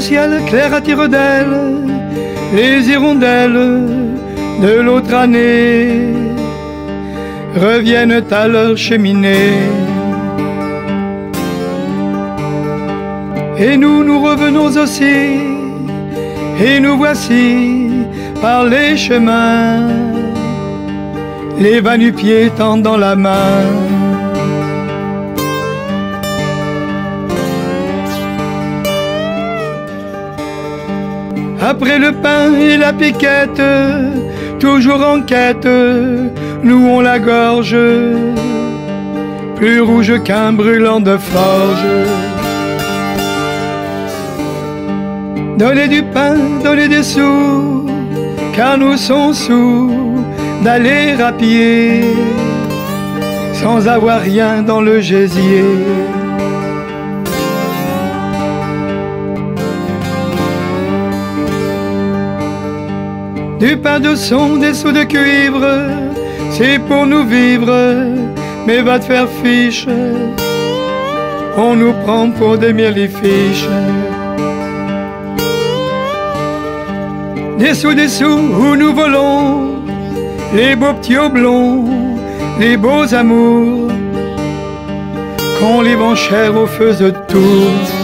ciel clair attire d'elle les hirondelles de l'autre année reviennent à leur cheminée. Et nous, nous revenons aussi, et nous voici par les chemins, les va-nu-pieds tendant la main. Après le pain et la piquette, toujours en quête, nous on la gorge, plus rouge qu'un brûlant de forge. Donnez du pain, donnez des sous, car nous sommes sous d'aller à pied, sans avoir rien dans le gésier. Du pain de son, des sous de cuivre, c'est pour nous vivre, mais va te faire fiche. On nous prend pour des fiches. Des sous, des sous, où nous volons, les beaux petits blonds, les beaux amours, qu'on les vend cher aux feux de tour.